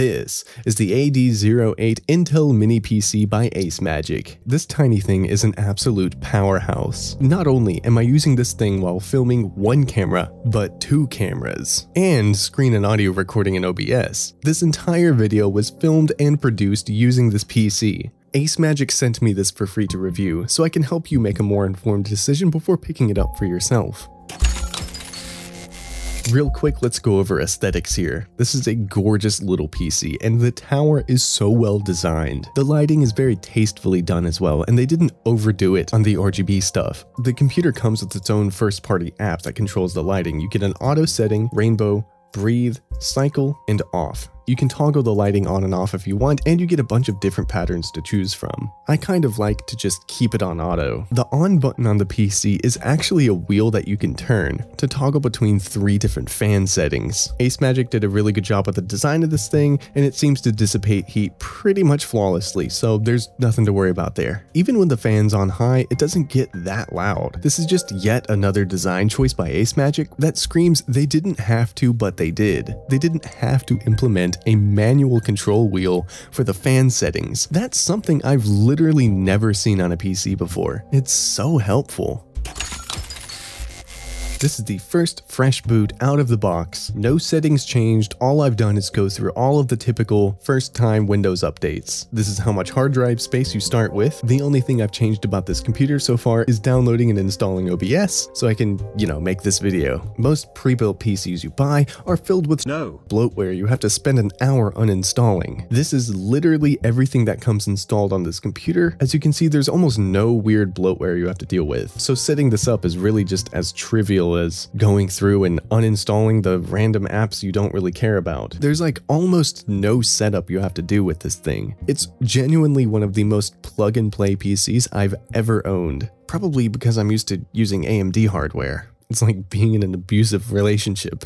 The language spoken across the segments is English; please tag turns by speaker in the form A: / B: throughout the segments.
A: This is the AD08 Intel Mini PC by Ace Magic. This tiny thing is an absolute powerhouse. Not only am I using this thing while filming one camera, but two cameras, and screen and audio recording in OBS. This entire video was filmed and produced using this PC. Ace Magic sent me this for free to review, so I can help you make a more informed decision before picking it up for yourself. Real quick, let's go over aesthetics here. This is a gorgeous little PC, and the tower is so well designed. The lighting is very tastefully done as well, and they didn't overdo it on the RGB stuff. The computer comes with its own first-party app that controls the lighting. You get an auto setting, rainbow, breathe, cycle, and off. You can toggle the lighting on and off if you want, and you get a bunch of different patterns to choose from. I kind of like to just keep it on auto. The on button on the PC is actually a wheel that you can turn to toggle between three different fan settings. Ace Magic did a really good job with the design of this thing, and it seems to dissipate heat pretty much flawlessly, so there's nothing to worry about there. Even when the fan's on high, it doesn't get that loud. This is just yet another design choice by Ace Magic that screams they didn't have to, but they did. They didn't have to implement a manual control wheel for the fan settings. That's something I've literally never seen on a PC before. It's so helpful. This is the first fresh boot out of the box. No settings changed, all I've done is go through all of the typical first time Windows updates. This is how much hard drive space you start with. The only thing I've changed about this computer so far is downloading and installing OBS so I can, you know, make this video. Most pre-built PCs you buy are filled with
B: No.
A: bloatware you have to spend an hour uninstalling. This is literally everything that comes installed on this computer. As you can see, there's almost no weird bloatware you have to deal with. So setting this up is really just as trivial as going through and uninstalling the random apps you don't really care about. There's like almost no setup you have to do with this thing. It's genuinely one of the most plug and play PCs I've ever owned. Probably because I'm used to using AMD hardware. It's like being in an abusive relationship.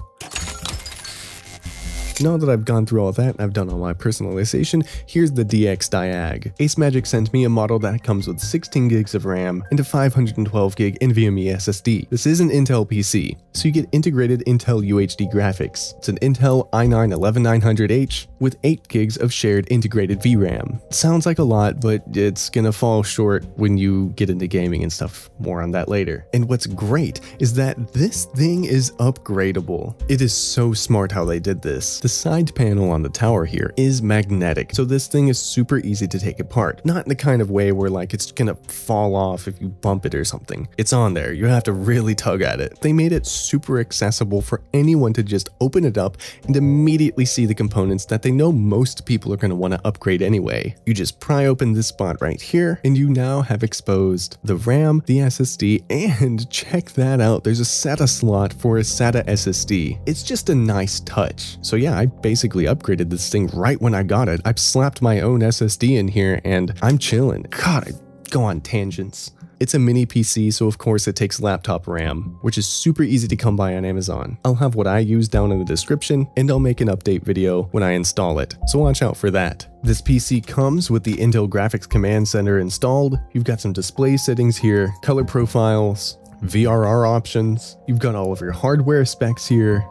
A: Now that I've gone through all that, I've done all my personalization, here's the DX Diag. AceMagic sent me a model that comes with 16 gigs of RAM and a 512 gig NVMe SSD. This is an Intel PC, so you get integrated Intel UHD graphics. It's an Intel i9-11900H with 8 gigs of shared integrated VRAM. Sounds like a lot, but it's gonna fall short when you get into gaming and stuff. More on that later. And what's great is that this thing is upgradable. It is so smart how they did this. The side panel on the tower here is magnetic, so this thing is super easy to take apart. Not in the kind of way where like it's gonna fall off if you bump it or something. It's on there, you have to really tug at it. They made it super accessible for anyone to just open it up and immediately see the components that they know most people are gonna wanna upgrade anyway. You just pry open this spot right here, and you now have exposed the RAM, the SSD, and check that out, there's a SATA slot for a SATA SSD. It's just a nice touch. So yeah, I basically upgraded this thing right when I got it. I've slapped my own SSD in here and I'm chilling. God, I go on tangents. It's a mini PC, so of course it takes laptop RAM, which is super easy to come by on Amazon. I'll have what I use down in the description, and I'll make an update video when I install it, so watch out for that. This PC comes with the Intel Graphics Command Center installed. You've got some display settings here, color profiles, VRR options. You've got all of your hardware specs here.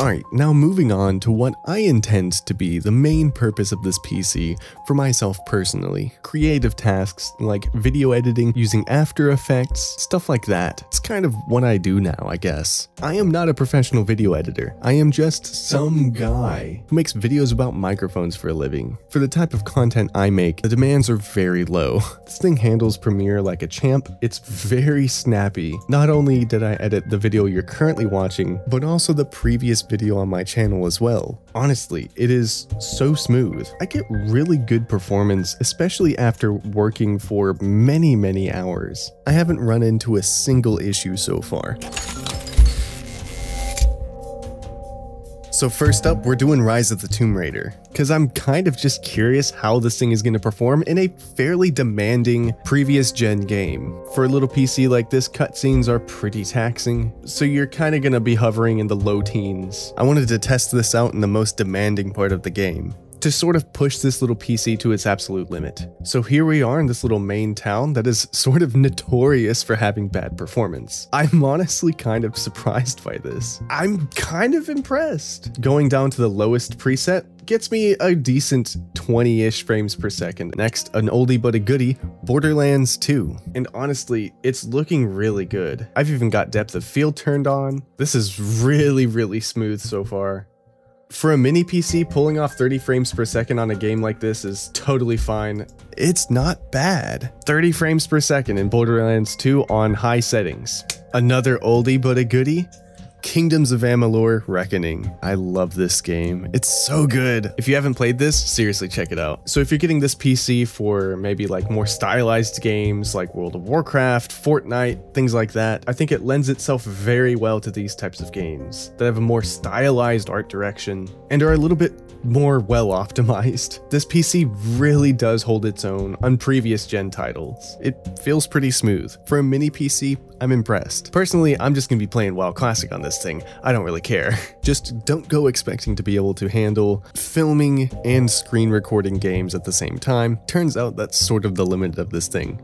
A: Alright, now moving on to what I intend to be the main purpose of this PC for myself personally. Creative tasks like video editing using After Effects, stuff like that. It's kind of what I do now, I guess. I am not a professional video editor. I am just some guy who makes videos about microphones for a living. For the type of content I make, the demands are very low. This thing handles Premiere like a champ. It's very snappy. Not only did I edit the video you're currently watching, but also the previous video on my channel as well. Honestly, it is so smooth. I get really good performance, especially after working for many, many hours. I haven't run into a single issue so far. So first up, we're doing Rise of the Tomb Raider, because I'm kind of just curious how this thing is going to perform in a fairly demanding previous gen game. For a little PC like this, cutscenes are pretty taxing, so you're kind of going to be hovering in the low teens. I wanted to test this out in the most demanding part of the game. To sort of push this little PC to its absolute limit. So here we are in this little main town that is sort of notorious for having bad performance. I'm honestly kind of surprised by this. I'm kind of impressed. Going down to the lowest preset, gets me a decent 20-ish frames per second. Next, an oldie but a goodie, Borderlands 2. And honestly, it's looking really good. I've even got depth of field turned on. This is really, really smooth so far. For a mini PC, pulling off 30 frames per second on a game like this is totally fine. It's not bad. 30 frames per second in Borderlands 2 on high settings. Another oldie but a goodie? Kingdoms of Amalur Reckoning. I love this game. It's so good. If you haven't played this, seriously check it out. So if you're getting this PC for maybe like more stylized games like World of Warcraft, Fortnite, things like that, I think it lends itself very well to these types of games that have a more stylized art direction and are a little bit more well optimized. This PC really does hold its own on previous gen titles. It feels pretty smooth. For a mini PC, I'm impressed. Personally, I'm just gonna be playing WoW Classic on this thing. I don't really care. Just don't go expecting to be able to handle filming and screen recording games at the same time. Turns out that's sort of the limit of this thing.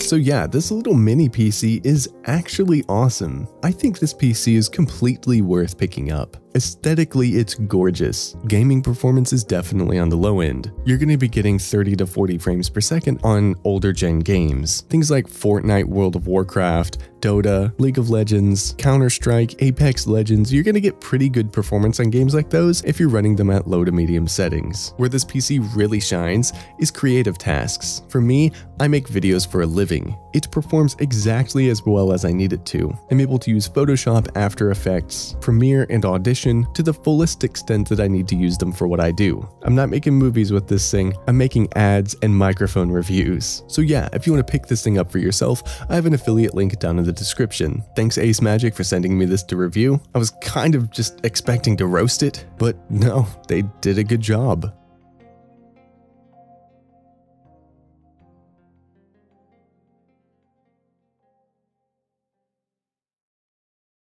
A: So yeah, this little mini PC is actually awesome. I think this PC is completely worth picking up. Aesthetically, it's gorgeous. Gaming performance is definitely on the low end. You're going to be getting 30 to 40 frames per second on older gen games. Things like Fortnite, World of Warcraft, Dota, League of Legends, Counter-Strike, Apex Legends, you're going to get pretty good performance on games like those if you're running them at low to medium settings. Where this PC really shines is creative tasks. For me, I make videos for a living. It performs exactly as well as I need it to. I'm able to use Photoshop, After Effects, Premiere, and Audition to the fullest extent that I need to use them for what I do. I'm not making movies with this thing, I'm making ads and microphone reviews. So yeah, if you want to pick this thing up for yourself, I have an affiliate link down in the description. Thanks Ace Magic for sending me this to review. I was kind of just expecting to roast it, but no, they did a good job.